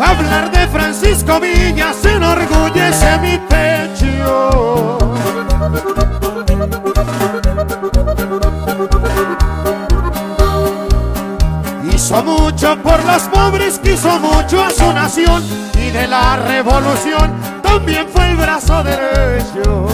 Hablar de Francisco Villa se enorgullece mi pecho. Hizo mucho por los pobres, quiso mucho a su nación y de la revolución también fue el brazo derecho.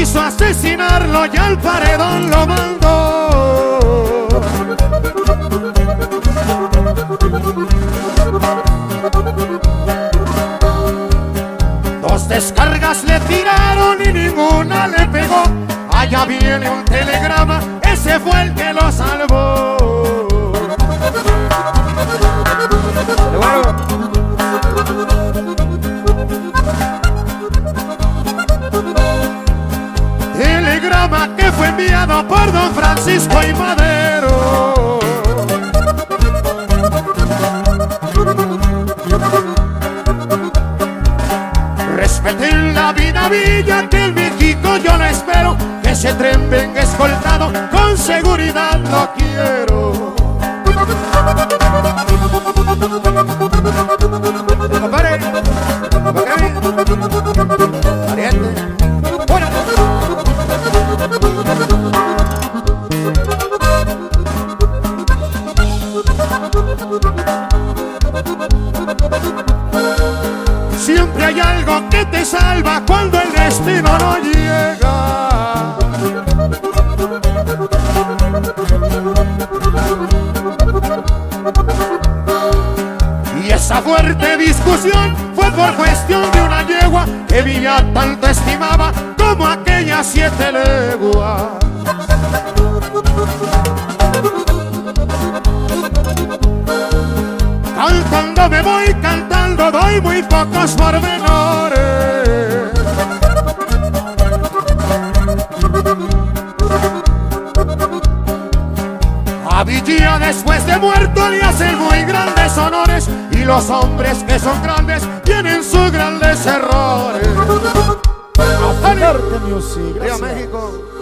Quiso asesinarlo y al paredón lo mandó. Dos descargas le tiraron y ninguna le pegó. Allá viene un telegrama, ese fue el que lo salvó. Enviado por don Francisco y Madero. Respeten la vida villa que en México yo no espero que ese tren venga escoltado con seguridad lo quiero. Siempre hay algo que te salva cuando el destino no llega. Y esa fuerte discusión fue por cuestión de una yegua que Villa tanto estimaba como aquellas siete leguas. Cantando me voy cantando, doy muy pocos pormenores. A Villía después de muerto le hacen muy grandes honores y los hombres que son grandes tienen sus grandes errores. Arte Music. ¡Viva gracias. México!